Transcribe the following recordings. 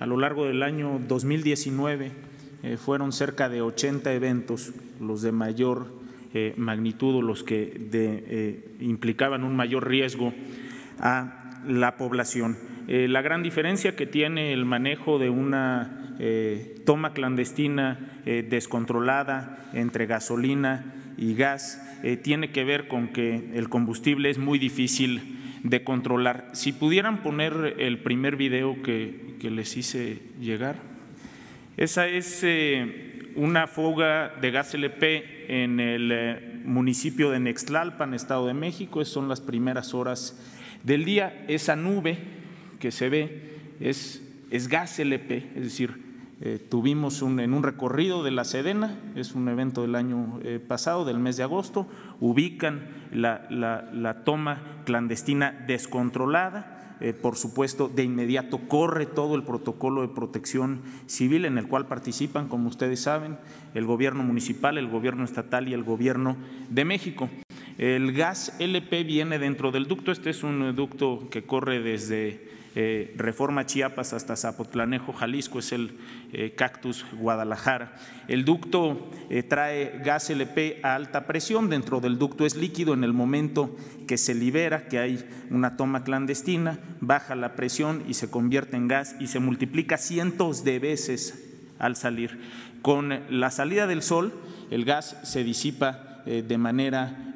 a lo largo del año 2019 eh, fueron cerca de 80 eventos, los de mayor eh, magnitud o los que eh, implicaban un mayor riesgo a la población. la gran diferencia que tiene el manejo de una toma clandestina descontrolada entre gasolina y gas tiene que ver con que el combustible es muy difícil de controlar. Si pudieran poner el primer video que, les hice llegar. Esa es eh, una fuga de gas LP en el eh, municipio de Nextlalpan, Estado de México. Esas son las primeras horas del día. Esa nube que se ve es, es gas LP, es decir, eh, tuvimos en un recorrido de la Sedena, es un evento del año eh, pasado, del mes de agosto, ubican la, la, toma clandestina descontrolada, eh, por supuesto, de inmediato corre todo el protocolo de protección civil en el cual participan, como ustedes saben, el gobierno municipal, el gobierno estatal y el gobierno de México. El gas LP viene dentro del ducto, este es un ducto que corre desde eh, Reforma Chiapas hasta Zapotlanejo, Jalisco, es el eh, Cactus Guadalajara. El ducto eh, trae gas LP a alta presión, dentro del ducto es líquido en el momento que se libera, que hay una toma clandestina, baja la presión y se convierte en gas y se multiplica cientos de veces al salir. Con la salida del sol, el gas se disipa de manera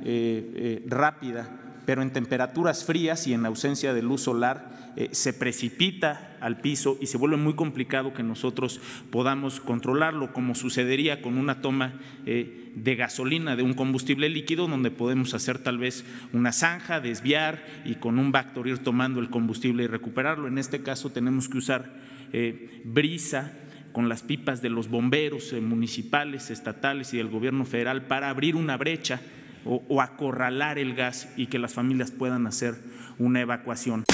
rápida pero en temperaturas frías y en ausencia de luz solar eh, se precipita al piso y se vuelve muy complicado que nosotros podamos controlarlo, como sucedería con una toma eh, de gasolina, de un combustible líquido, donde podemos hacer tal vez una zanja, desviar y con un Bactor ir tomando el combustible y recuperarlo. En este caso tenemos que usar eh, brisa con las pipas de los bomberos municipales, estatales y del gobierno federal para abrir una brecha o, acorralar el gas y que las familias puedan hacer una evacuación.